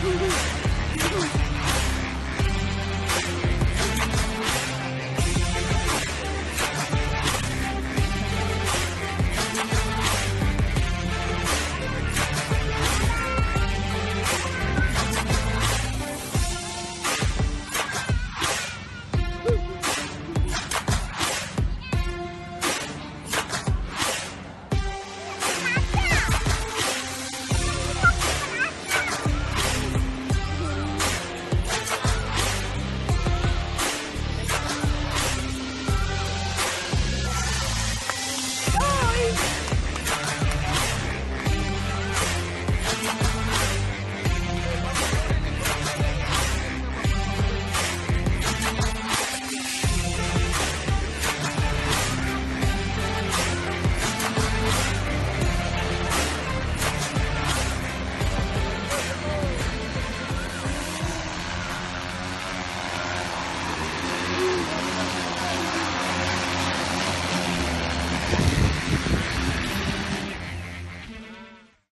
Júlio.